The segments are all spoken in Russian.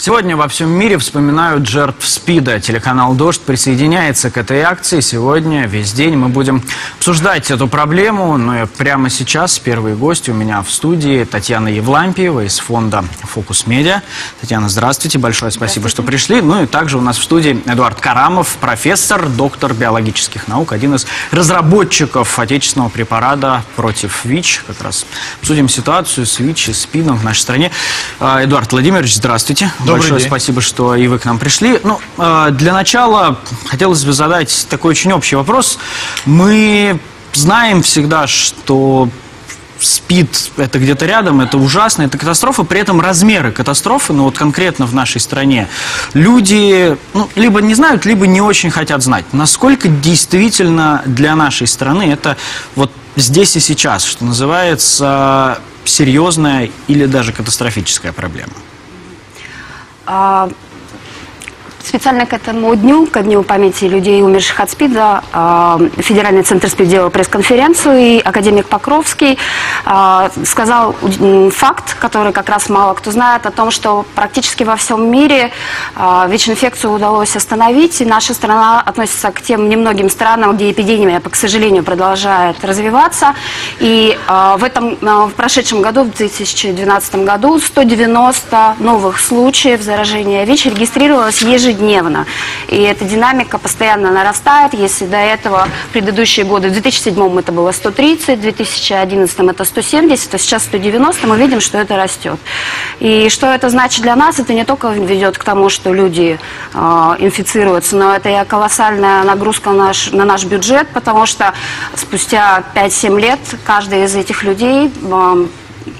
Сегодня во всем мире вспоминают жертв СПИДа. Телеканал «Дождь» присоединяется к этой акции. Сегодня весь день мы будем обсуждать эту проблему. Но и прямо сейчас первые гости у меня в студии Татьяна Евлампиева из фонда «Фокус Медиа». Татьяна, здравствуйте. Большое спасибо, что пришли. Ну и также у нас в студии Эдуард Карамов, профессор, доктор биологических наук, один из разработчиков отечественного препарата против ВИЧ. Как раз обсудим ситуацию с ВИЧ и СПИДом в нашей стране. А, Эдуард Владимирович, здравствуйте. Добрый Большое день. спасибо, что и вы к нам пришли. Ну, э, для начала хотелось бы задать такой очень общий вопрос. Мы знаем всегда, что СПИД это где-то рядом, это ужасно, это катастрофа, при этом размеры катастрофы, ну вот конкретно в нашей стране, люди ну, либо не знают, либо не очень хотят знать, насколько действительно для нашей страны это вот здесь и сейчас, что называется, серьезная или даже катастрофическая проблема. А, Специально к этому дню, ко дню памяти людей, умерших от СПИДа, а, Федеральный центр СПИД делал пресс-конференцию, и академик Покровский а, сказал факт, который как раз мало кто знает, о том, что практически во всем мире а, ВИЧ-инфекцию удалось остановить, и наша страна относится к тем немногим странам, где эпидемия, к сожалению, продолжает развиваться. И в этом, в прошедшем году, в 2012 году, 190 новых случаев заражения ВИЧ регистрировалось ежедневно. И эта динамика постоянно нарастает. Если до этого в предыдущие годы, в 2007 это было 130, в 2011 это 170, то сейчас 190, мы видим, что это растет. И что это значит для нас? Это не только ведет к тому, что люди э, инфицируются, но это и колоссальная нагрузка на наш, на наш бюджет, потому что спустя 5-7 лет каждый из этих людей э,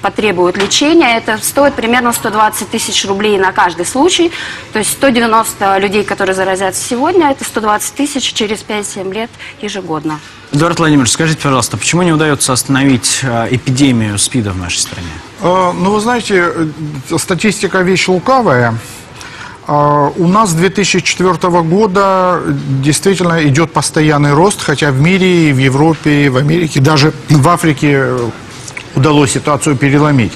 потребует лечения, это стоит примерно 120 тысяч рублей на каждый случай. То есть 190 людей, которые заразятся сегодня, это 120 тысяч через 5-7 лет ежегодно. Эдуард Владимирович, скажите, пожалуйста, почему не удается остановить э, эпидемию СПИДа в нашей стране? Э, Ну, вы знаете, э, статистика вещь лукавая. У нас с 2004 года действительно идет постоянный рост, хотя в мире, и в Европе, и в Америке, даже в Африке удалось ситуацию переломить.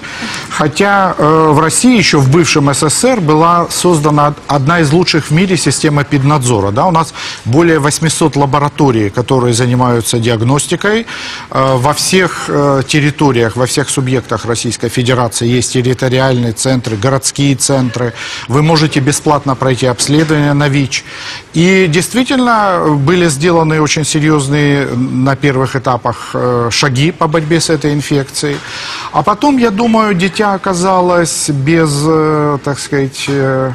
Хотя э, в России еще в бывшем СССР была создана одна из лучших в мире система пиднадзора. Да? У нас более 800 лабораторий, которые занимаются диагностикой. Э, во всех э, территориях, во всех субъектах Российской Федерации есть территориальные центры, городские центры. Вы можете бесплатно пройти обследование на ВИЧ. И действительно были сделаны очень серьезные на первых этапах э, шаги по борьбе с этой инфекцией. А потом, я думаю, дитя оказалось без, э, так сказать, э,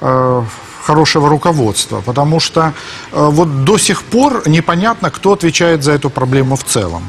э, хорошего руководства, потому что вот до сих пор непонятно, кто отвечает за эту проблему в целом.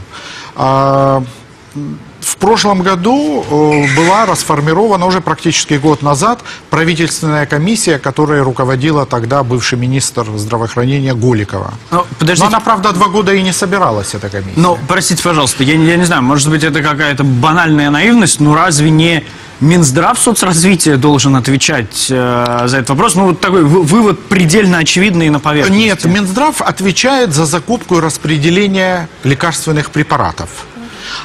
В прошлом году э, была расформирована уже практически год назад правительственная комиссия, которой руководила тогда бывший министр здравоохранения Голикова. Ну, Но подождите, она, правда, два года и не собиралась, эта комиссия. но, простите, пожалуйста, я, не- я не знаю, может быть, это какая-то банальная наивность, но разве не Минздрав соцразвития должен отвечать э, за этот вопрос? Ну, вот такой вы- вывод предельно очевидный и на поверхности. Нет, Минздрав отвечает за закупку и распределение лекарственных препаратов.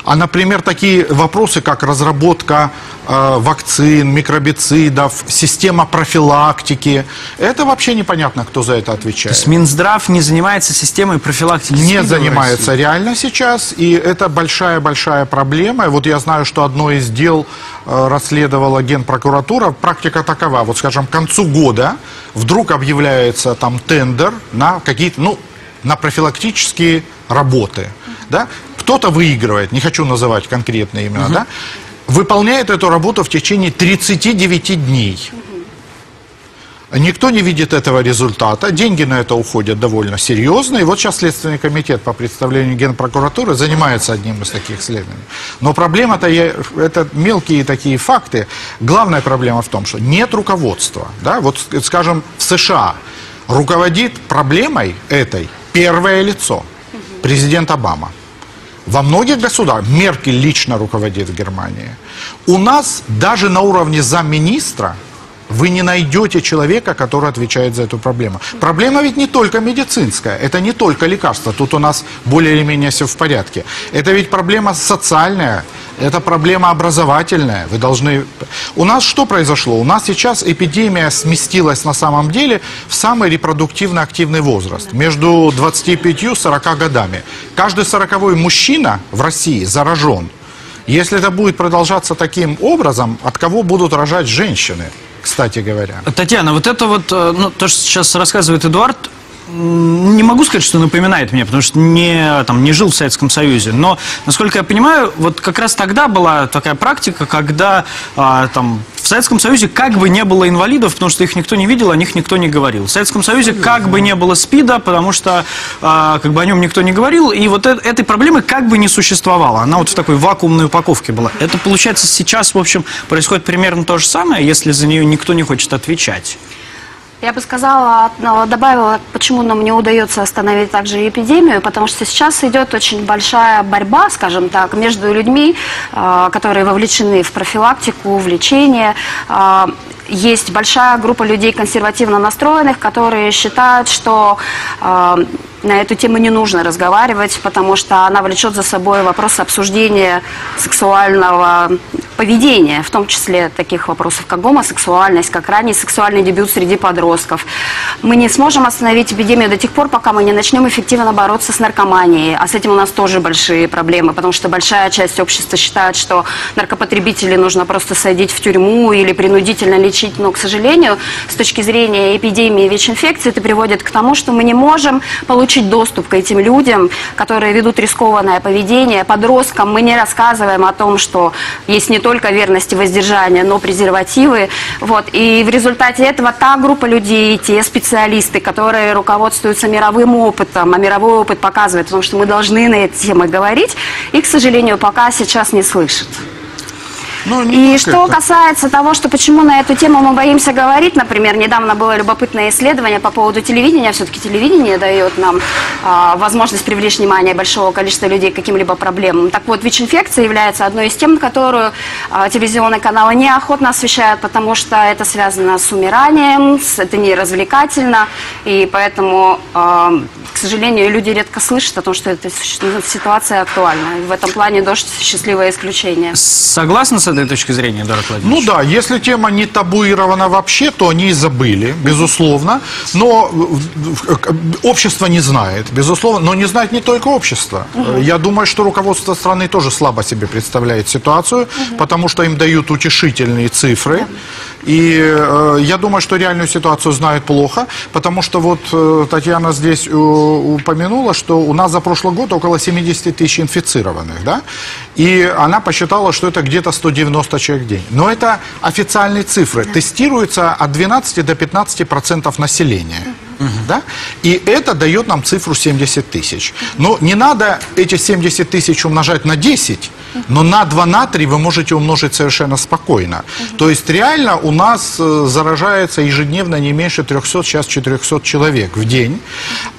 А, например, такие вопросы, как разработка э, вакцин, микробицидов, система профилактики, это вообще непонятно, кто за это То отвечает. есть Минздрав не занимается системой профилактики не занимается реально сейчас, и это большая-большая проблема. И вот я знаю, что одно из дел э, расследовала Генпрокуратура. Практика такова, вот скажем, к концу года вдруг объявляется там тендер на какие-то, ну, на профилактические работы, да? Кто-то выигрывает, не хочу называть конкретные имена, да? Выполняет эту работу в течение 39 дней. Никто не видит этого результата, деньги на это уходят довольно серьезно, и вот сейчас Следственный комитет по представлению Генпрокуратуры занимается одним из таких исследований. Но проблема-то, это мелкие такие факты, главная проблема в том, что нет руководства. Да? Вот, скажем, в США руководит проблемой этой первое лицо, президент Обама. Во многих государствах Меркель лично руководит в Германии. У нас даже на уровне замминистра вы не найдете человека, который отвечает за эту проблему. Проблема ведь не только медицинская, это не только лекарства. Тут у нас более или менее все в порядке. Это ведь проблема социальная, Это проблема образовательная. Вы должны... У нас что произошло? У нас сейчас эпидемия сместилась на самом деле в самый репродуктивно активный возраст. Между 25 и 40 годами. Каждый сороковой мужчина в России заражен. Если это будет продолжаться таким образом, от кого будут рожать женщины, кстати говоря? Татьяна, вот это вот, э, ну, то, что сейчас рассказывает Эдуард, не могу сказать, что напоминает мне, потому что не, там, не жил в Советском Союзе. Но, насколько я понимаю, вот как раз тогда была такая практика, когда а, там, в Советском Союзе как бы не было инвалидов, потому что их никто не видел, о них никто не говорил. В Советском Союзе как бы не было СПИДа, потому что а, как бы о нем никто не говорил, и вот э- этой проблемы как бы не существовало. Она вот в такой вакуумной упаковке была. Это, получается, сейчас, в общем, происходит примерно то же самое, если за нее никто не хочет отвечать. Я бы сказала, добавила, почему нам не удается остановить также эпидемию, потому что сейчас идет очень большая борьба, скажем так, между людьми, э, которые вовлечены в профилактику, в лечение. Э, Есть большая группа людей консервативно настроенных, которые считают, что э, на эту тему не нужно разговаривать, потому что она влечет за собой вопросы обсуждения сексуального поведения, в том числе таких вопросов, как гомосексуальность, как ранний сексуальный дебют среди подростков. Мы не сможем остановить эпидемию до тех пор, пока мы не начнем эффективно бороться с наркоманией. А с этим у нас тоже большие проблемы, потому что большая часть общества считает, что наркопотребителей нужно просто садить в тюрьму или принудительно лечить. Но, к сожалению, с точки зрения эпидемии ВИЧ-инфекции, это приводит к тому, что мы не можем получить доступ к этим людям, которые ведут рискованное поведение. Подросткам мы не рассказываем о том, что есть не только верность и воздержание, но презервативы. Вот. И в результате этого та группа людей, те специалисты, которые руководствуются мировым опытом, а мировой опыт показывает, потому что мы должны на эти темы говорить, и, к сожалению, пока сейчас не слышат. Ну, И что это. касается того, что почему на эту тему мы боимся говорить, например, недавно было любопытное исследование по поводу телевидения, все-таки телевидение дает нам а, возможность привлечь внимание большого количества людей к каким-либо проблемам. Так вот, ВИЧ-инфекция является одной из тем, которую а, телевизионные каналы неохотно освещают, потому что это связано с умиранием, с- это не развлекательно, и поэтому, а, к сожалению, люди редко слышат о том, что эта ситуация актуальна. И в этом плане дождь счастливое исключение. Согласны с этой точки зрения, Эдуард Ну Владимирович? да, если тема не табуирована вообще, то они и забыли, безусловно. Но в- в- общество не знает, безусловно. Но не знает не только общество. Я думаю, что руководство страны тоже слабо себе представляет ситуацию, потому что им дают утешительные цифры. И э, я думаю, что реальную ситуацию знают плохо, потому что вот э, Татьяна здесь э, упомянула, что у нас за прошлый год около 70 тысяч инфицированных, да? И она посчитала, что это где-то 190 человек в день. Но это официальные цифры. Тестируется от 12 до 15 процентов населения. Да? И это дает нам цифру 70 тысяч. Но не надо эти 70 тысяч умножать на 10, но на 2 на 3 вы можете умножить совершенно спокойно. То есть реально у нас э, заражается ежедневно не меньше 300, сейчас 400 человек в день.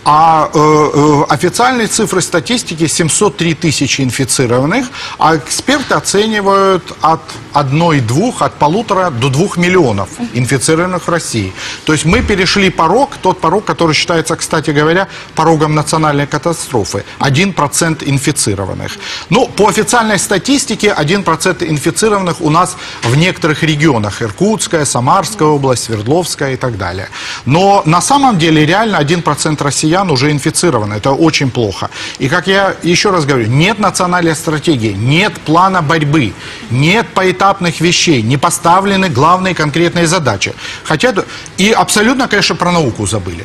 А э, э, официальные цифры статистики 703 тысячи инфицированных, а эксперты оценивают от 1-2, от полутора до 2 миллионов инфицированных в России. То есть мы перешли порог, тот порог, который считается, кстати говоря, порогом национальной катастрофы. 1% инфицированных. Ну, по официальной статистике 1% инфицированных у нас в некоторых регионах. Иркутская, Самарская область, Свердловская и так далее. Но на самом деле реально 1% россиян уже инфицированы. Это очень плохо. И как я еще раз говорю, нет национальной стратегии, нет плана борьбы, нет поэтапных вещей, не поставлены главные конкретные задачи. Хотя и абсолютно, конечно, про науку забыли.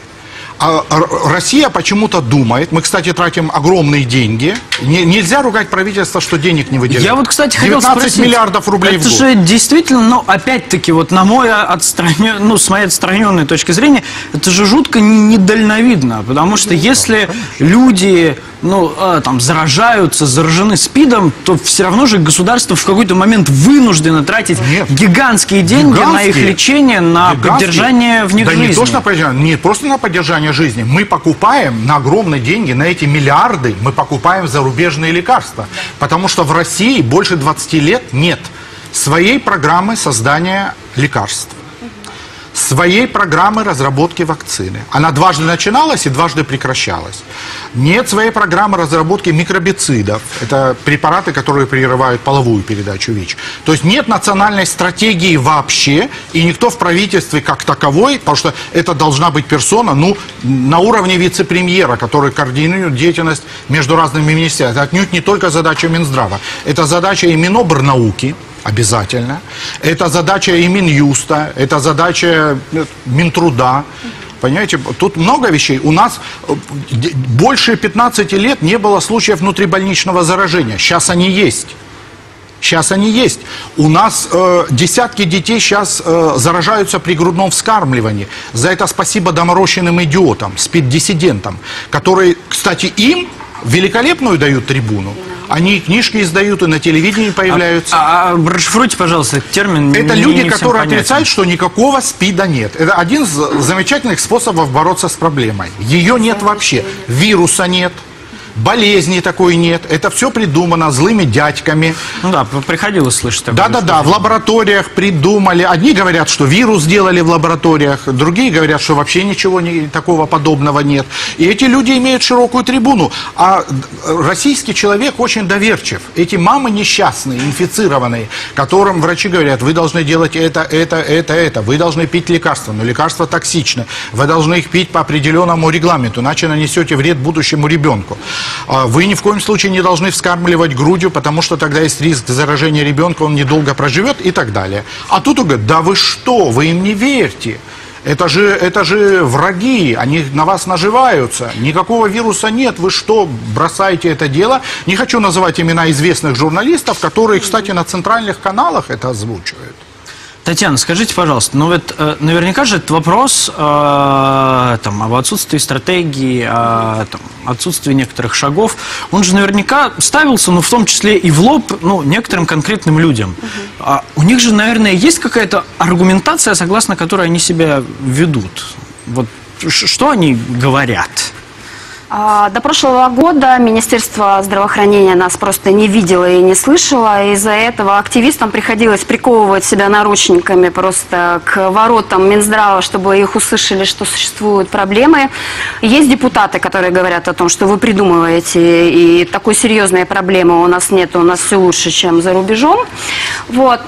А Россия почему-то думает, мы, кстати, тратим огромные деньги. Не- нельзя ругать правительство, что денег не выделяет. Я вот, кстати, хотел 19 спросить, миллиардов рублей это в год. же действительно, ну, опять-таки, вот на мой отстранен, ну, с моей отстраненной точки зрения, это же жутко не- недальновидно, потому что если люди, ну, а, там, заражаются, заражены СПИДом, то все равно же государство в какой-то момент вынуждено тратить Нет. гигантские деньги на их Гигантские. лечение, на Гигантские. поддержание в них да жизни. не то, что на поддержание, не просто на поддержание жизни. Мы покупаем на огромные деньги, на эти миллиарды, мы покупаем зарубежные лекарства. Потому что в России больше 20 лет нет своей программы создания лекарств. Своей программы разработки вакцины. Она дважды начиналась и дважды прекращалась. Нет своей программы разработки микробицидов. Это препараты, которые прерывают половую передачу ВИЧ. То есть нет национальной стратегии вообще, и никто в правительстве как таковой, потому что это должна быть персона, ну, на уровне вице-премьера, который координирует деятельность между разными министерствами. Это отнюдь не только задача Минздрава. Это задача и Минобрнауки, обязательно. Это задача и Минюста, это задача э, Минтруда. Понимаете, тут много вещей. У нас э, больше 15 лет не было случаев внутрибольничного заражения. Сейчас они есть. Сейчас они есть. У нас э, десятки детей сейчас э, заражаются при грудном вскармливании. За это спасибо доморощенным идиотам, спид-диссидентам, которые, кстати, им великолепную дают трибуну. Они и книжки издают, и на телевидении появляются. А, а расшифруйте, пожалуйста, термин. Это мне люди, не которые понятен. отрицают, что никакого СПИДа нет. Это один из замечательных способов бороться с проблемой. Ее нет вообще. Вируса нет. Болезни такой нет. Это все придумано злыми дядьками. Ну да, приходилось слышать такое. Да-да-да, в лабораториях придумали. Одни говорят, что вирус сделали в лабораториях, другие говорят, что вообще ничего не, такого подобного нет. И эти люди имеют широкую трибуну. А д- российский человек очень доверчив. Эти мамы несчастные, инфицированные, которым врачи говорят, вы должны делать это, это, это, это, вы должны пить лекарства, но лекарства токсичны, вы должны их пить по определенному регламенту, иначе нанесете вред будущему ребенку. А Вы ни в коем случае не должны вскармливать грудью, потому что тогда есть риск заражения ребенка, он недолго проживет и так далее. А тут он говорит, да вы что, вы им не верьте. Это же, это же враги, они на вас наживаются. Никакого вируса нет. Вы что, бросаете это дело? Не хочу называть имена известных журналистов, которые, кстати, на центральных каналах это озвучивают. Татьяна, скажите, пожалуйста, ну вот э, наверняка же этот вопрос э, там, об отсутствии стратегии, о там, отсутствии некоторых шагов, он же наверняка ставился, ну в том числе и в лоб, ну, некоторым конкретным людям. А у них же, наверное, есть какая-то аргументация, согласно которой они себя ведут. Вот что они говорят? А, До прошлого года Министерство здравоохранения нас просто не видело и не слышало. Из-за этого активистам приходилось приковывать себя наручниками просто к воротам Минздрава, чтобы их услышали, что существуют проблемы. Есть депутаты, которые говорят о том, что вы придумываете, и такой серьезной проблемы у нас нет, у нас все лучше, чем за рубежом. Вот.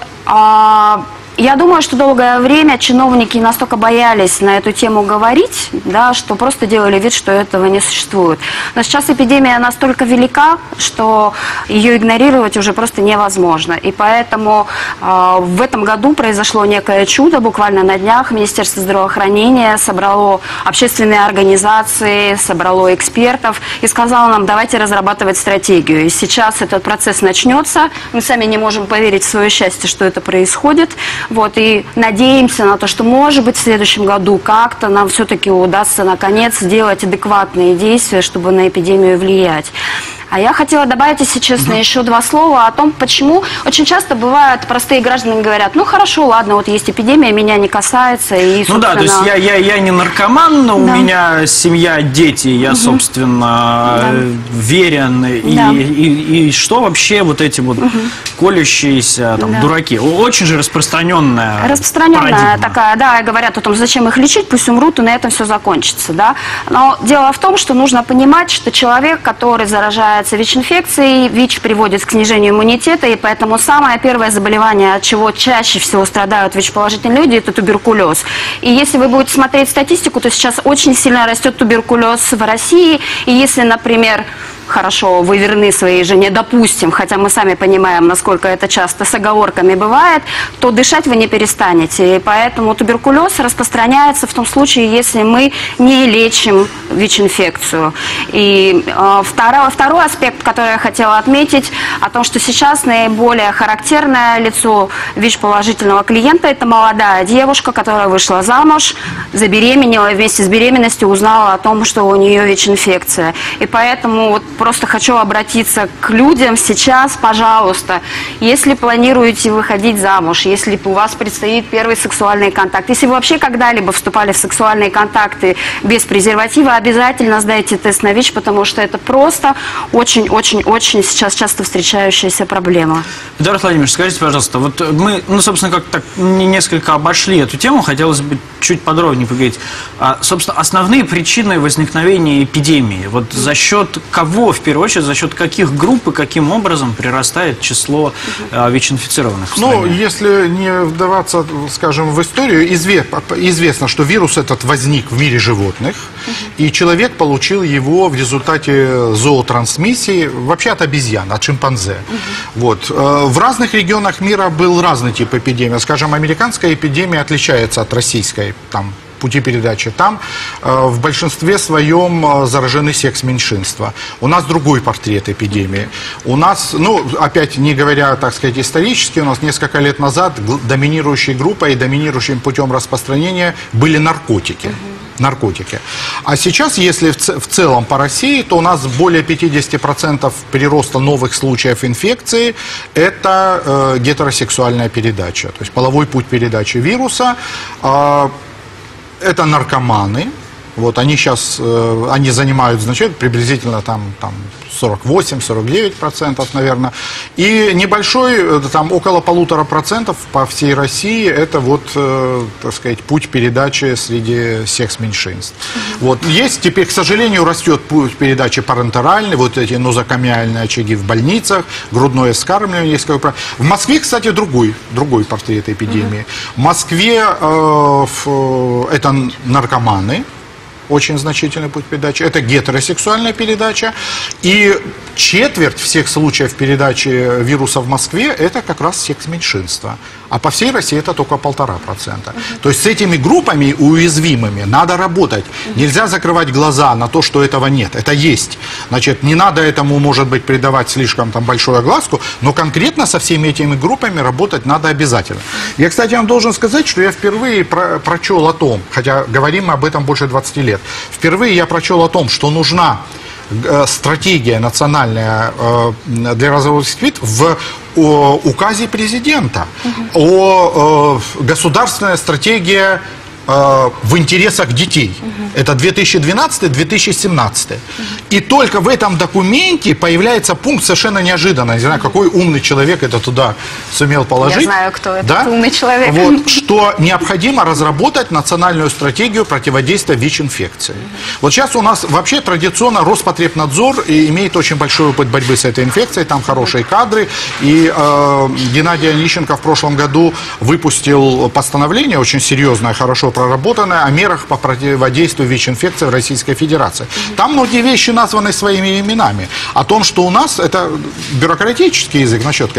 Я думаю, что долгое время чиновники настолько боялись на эту тему говорить, да, что просто делали вид, что этого не существует. Но сейчас эпидемия настолько велика, что ее игнорировать уже просто невозможно. И поэтому э, в этом году произошло некое чудо. Буквально на днях Министерство здравоохранения собрало общественные организации, собрало экспертов и сказало нам, давайте разрабатывать стратегию. И сейчас этот процесс начнется. Мы сами не можем поверить в свое счастье, что это происходит. Вот, и надеемся на то, что, может быть, в следующем году как-то нам все-таки удастся, наконец, сделать адекватные действия, чтобы на эпидемию влиять. А я хотела добавить, если честно, еще два слова о том, почему очень часто бывают простые граждане говорят, ну хорошо, ладно, вот есть эпидемия, меня не касается. И, Ну да, то есть собственно, я, я, я не наркоман, но у Да. меня семья, дети, я, собственно, Да. э, верен. И, Да. и, и что вообще вот эти вот колющиеся там, Да. дураки? Очень же распространенная Распространенная парадигма. такая, да, и говорят о том, зачем их лечить, пусть умрут, и на этом все закончится, да. Но дело в том, что нужно понимать, что человек, который заражается ВИЧ-инфекцией, ВИЧ приводит к снижению иммунитета, и поэтому самое первое заболевание, от чего чаще всего страдают ВИЧ-положительные люди, это туберкулез. И если вы будете смотреть статистику, то сейчас очень сильно растет туберкулез в России, и если, например, хорошо, вы верны своей жене, допустим, хотя мы сами понимаем, насколько это часто с оговорками бывает, то дышать вы не перестанете. И поэтому туберкулез распространяется в том случае, если мы не лечим ВИЧ-инфекцию. И э, второй, второй аспект, который я хотела отметить, о том, что сейчас наиболее характерное лицо ВИЧ-положительного клиента – это молодая девушка, которая вышла замуж, забеременела и вместе с беременностью узнала о том, что у нее ВИЧ-инфекция. И поэтому вот просто хочу обратиться к людям сейчас, пожалуйста, если планируете выходить замуж, если у вас предстоит первый сексуальный контакт, если вы вообще когда-либо вступали в сексуальные контакты без презерватива, обязательно сдайте тест на ВИЧ, потому что это просто очень-очень-очень сейчас часто встречающаяся проблема. Эдуард Владимирович, скажите, пожалуйста, вот мы, ну, собственно, как так несколько обошли эту тему, хотелось бы чуть подробнее поговорить. А, собственно, основные причины возникновения эпидемии, вот за счет кого, в первую очередь, за счет каких групп и каким образом прирастает число а, ВИЧ-инфицированных Ну, если не вдаваться, скажем, в историю, изве- известно, что вирус этот возник в мире животных, и человек получил его в результате зоотрансмиссии, вообще от обезьян, от шимпанзе. Вот. Э, В разных регионах мира был разный тип эпидемии. Скажем, американская эпидемия отличается от российской, там, пути передачи. Там э, в большинстве своем э, заражены секс-меньшинства. У нас другой портрет эпидемии. У нас, ну, опять не говоря, так сказать, исторически, у нас несколько лет назад доминирующей группой и доминирующим путем распространения были наркотики. Наркотики. А сейчас, если в, в целом по России, то у нас более 50% прироста новых случаев инфекции – это э, гетеросексуальная передача, то есть половой путь передачи вируса. А, это наркоманы. Вот они сейчас, э, они занимают значит, приблизительно там, там 48-49 процентов, наверное. И небольшой, э, там около полутора процентов по всей России, это вот, э, так сказать, путь передачи среди секс-меньшинств. Вот. Есть теперь, к сожалению, растет путь передачи парентеральный, вот эти нозокомиальные очаги в больницах, грудное вскармливание. Есть какое-то- В Москве, кстати, другой, другой портрет эпидемии. В Москве э, в- это наркоманы, очень значительный путь передачи. Это гетеросексуальная передача. И четверть всех случаев передачи вируса в Москве это как раз секс-меньшинства. А по всей России это только полтора процента. То есть с этими группами уязвимыми надо работать. Нельзя закрывать глаза на то, что этого нет. Это есть. Значит, не надо этому, может быть, придавать слишком там большую огласку, но конкретно со всеми этими группами работать надо обязательно. Я, кстати, вам должен сказать, что я впервые про- прочел о том, хотя говорим мы об этом больше 20 лет, впервые я прочел о том, что нужна э, стратегия национальная э, для СПИД в о, указе президента о э, государственная стратегия э, в интересах детей. Это 2012-2017. И только в этом документе появляется пункт совершенно неожиданно. Не знаю, какой умный человек это туда сумел положить. знаю, кто этот Да? умный человек. Вот, что необходимо разработать национальную стратегию противодействия ВИЧ-инфекции. Вот сейчас у нас вообще традиционно Роспотребнадзор имеет очень большой опыт борьбы с этой инфекцией, там хорошие кадры. И э, Геннадий Онищенко в прошлом году выпустил постановление, очень серьезное, хорошо проработанное, о мерах по противодействию ВИЧ-инфекции в Российской Федерации. Там многие вещи названы своими именами. О том, что у нас, это бюрократический язык, насчет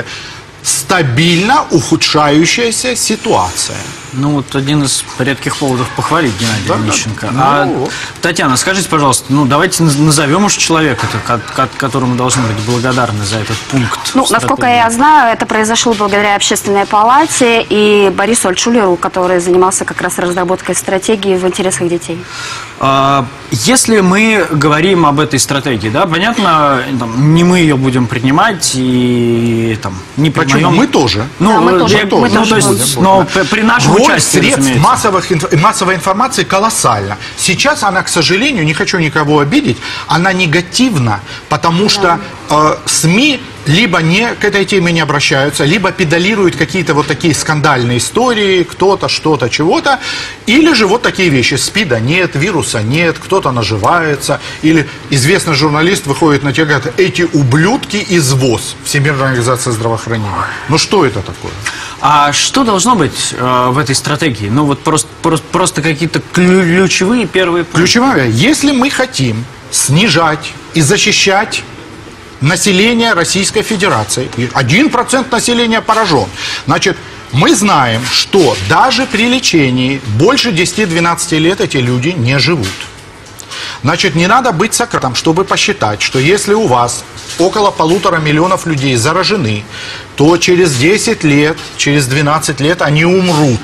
стабильно ухудшающаяся ситуация. Ну, вот один из редких поводов похвалить Геннадия Да, да. Онищенко. Ну, а, вот. Татьяна, скажите, пожалуйста, ну, давайте наз- назовем уж человека, ко- ко- которому должны быть благодарны за этот пункт. Ну, насколько я знаю, это произошло благодаря общественной палате и Борису Альтшулеру, который занимался как раз разработкой стратегии в интересах детей. А, Если мы говорим об этой стратегии, да, понятно, там, не мы ее будем принимать и там не при Почему? моем- Мы тоже. Ну, Да, мы тоже, я- мы ну, тоже то есть, будем. но при- при нашем Роль участии, средств разумеется. массовых, инф- массовой информации колоссальна. Сейчас она, к сожалению, не хочу никого обидеть, она негативна, потому что э, СМИ либо не к этой теме не обращаются, либо педалируют какие-то вот такие скандальные истории, кто-то, что-то, чего-то, или же вот такие вещи. СПИДа нет, вируса нет, кто-то наживается, или известный журналист выходит на те, говорит, эти ублюдки из ВОЗ, Всемирная организация здравоохранения. Ну что это такое? А что должно быть э, в этой стратегии? Ну, вот просто, просто, просто какие-то клю- ключевые первые пункты. Ключевая, если мы хотим снижать и защищать население Российской Федерации, и 1% населения поражен, значит, мы знаем, что даже при лечении больше 10-12 лет эти люди не живут. Значит, не надо быть сократом, чтобы посчитать, что если у вас около полутора миллионов людей заражены, то через 10 лет, через 12 лет они умрут.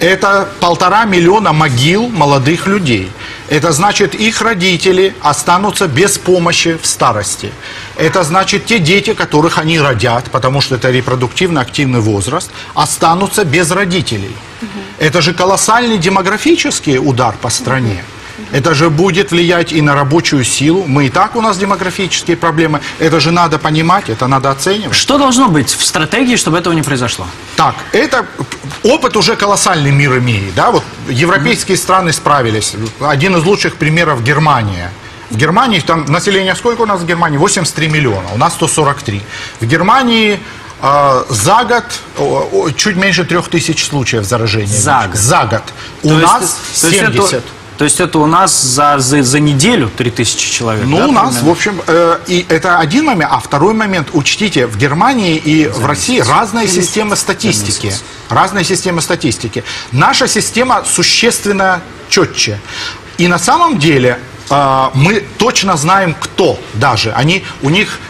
Это полтора миллиона могил молодых людей. Это значит, их родители останутся без помощи в старости. Это значит, те дети, которых они родят, потому что это репродуктивно активный возраст, останутся без родителей. Это же колоссальный демографический удар по стране. Это же будет влиять и на рабочую силу. Мы и так у нас демографические проблемы. Это же надо понимать, это надо оценивать. Что должно быть в стратегии, чтобы этого не произошло? Так, это опыт уже колоссальный мир имеет. Да? Вот европейские страны справились. Один из лучших примеров Германия. В Германии, там население сколько у нас в Германии? 83 миллиона, у нас 143. В Германии э, за год чуть меньше трех тысяч случаев заражения. За год? За год. У То есть- нас то есть 70. это- То есть это у нас за, за, за неделю 3000 человек, Ну, да, у нас, примерно? в общем, э, и это один момент, а второй момент, учтите, в Германии и в России разные системы статистики. месяц. Разные системы статистики. Наша система существенно четче. И на самом деле э, мы точно знаем, кто даже. Они, у них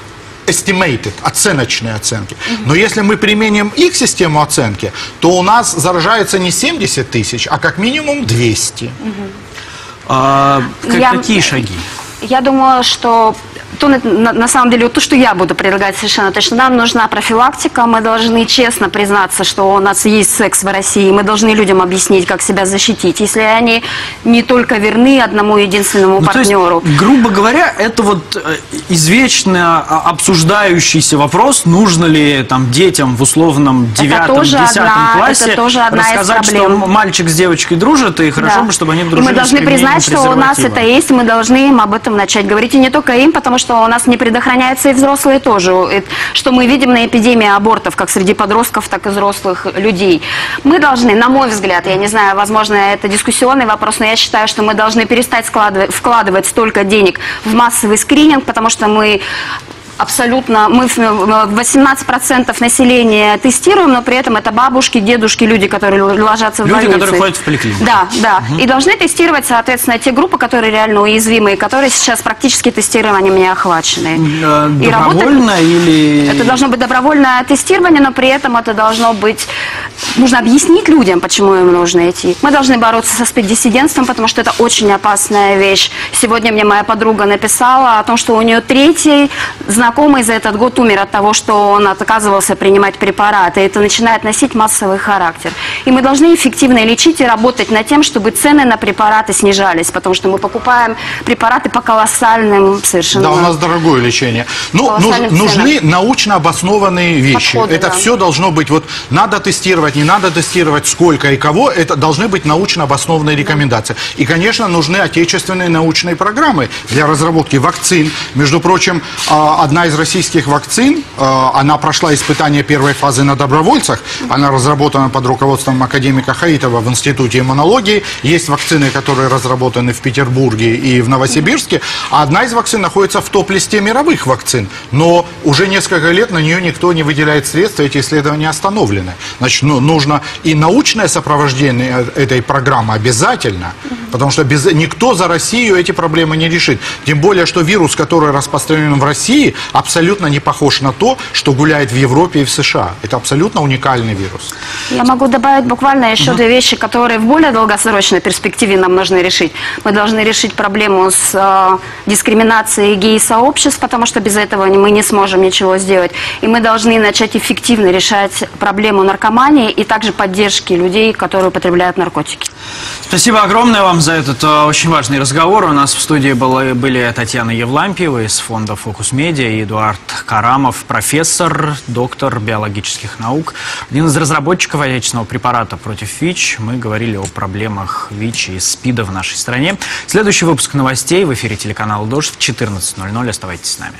estimated, оценочные оценки. Но если мы применим их систему оценки, то у нас заражается не 70 тысяч, а как минимум 200. А, как- Я- Какие шаги? Я думаю, что то, на, на- на самом деле, вот то, что я буду предлагать совершенно точно, нам нужна профилактика, мы должны честно признаться, что у нас есть секс в России, мы должны людям объяснить, как себя защитить, если они не только верны одному единственному Ну, то есть, партнеру. грубо говоря, это вот э, извечно а, обсуждающийся вопрос, нужно ли там детям в условном девятом, десятом классе это тоже одна из рассказать, что проблем. мальчик с девочкой дружат, и хорошо Да. бы, чтобы они И дружили мы должны признать, что у нас это есть, и мы должны им об этом начать говорить. И не только им, потому что у нас не предохраняются и взрослые тоже. Что мы видим на эпидемии абортов, как среди подростков, так и взрослых людей. Мы должны, на мой взгляд, я не знаю, возможно, это дискуссионный вопрос, но я считаю, что мы должны перестать вкладывать столько денег в массовый скрининг, потому что мы абсолютно, мы в- в 18% населения тестируем, но при этом это бабушки, дедушки, люди, которые ложатся в Люди, больницы. которые ходят в поликлинику. Да, да. И должны тестировать, соответственно, те группы, которые реально уязвимы, и которые сейчас практически тестированием не охвачены. Э, И Добровольно или... Это должно быть добровольное тестирование, но при этом это должно быть... Нужно объяснить людям, почему им нужно идти. Мы должны бороться со спиддиссидентством, потому что это очень опасная вещь. Сегодня мне моя подруга написала о том, что у нее третий знакомый за этот год умер от того, что он отказывался принимать препараты. Это начинает носить массовый характер. И мы должны эффективно лечить и работать над тем, чтобы цены на препараты снижались, потому что мы покупаем препараты по колоссальным совершенно... Да, у нас дорогое лечение. Ну, нуж- нужны научно обоснованные вещи. Подходы, это да. все должно быть, вот надо тестировать, не надо тестировать, сколько и кого. Это должны быть научно обоснованные рекомендации. И, конечно, нужны отечественные научные программы для разработки вакцин. Между прочим, а, одна из российских вакцин, а, она прошла испытание первой фазы на добровольцах. Она разработана под руководством академика Хаитова в Институте иммунологии. Есть вакцины, которые разработаны в Петербурге и в Новосибирске. А одна из вакцин находится в топ-листе мировых вакцин. Но уже несколько лет на нее никто не выделяет средства, эти исследования остановлены. Значит, ну, нужно и научное сопровождение этой программы обязательно, потому что без, никто за Россию эти проблемы не решит. Тем более, что вирус, который распространен в России, абсолютно не похож на то, что гуляет в Европе и в США. Это абсолютно уникальный вирус. Я могу добавить буквально еще две вещи, которые в более долгосрочной перспективе нам нужно решить. Мы должны решить проблему с э, дискриминацией гей-сообществ, потому что без этого мы не сможем ничего сделать. И мы должны начать эффективно решать проблему наркомании и также поддержки людей, которые употребляют наркотики. Спасибо огромное вам за этот э, очень важный разговор. У нас в студии было- были Татьяна Евлампиева из фонда «Фокус Медиа» и Эдуард Карамов, профессор, доктор биологических наук, один из разработчиков отечественного препарата против ВИЧ. Мы говорили о проблемах ВИЧ и СПИДа в нашей стране. Следующий выпуск новостей в эфире телеканала «Дождь» в 14.00. Оставайтесь с нами.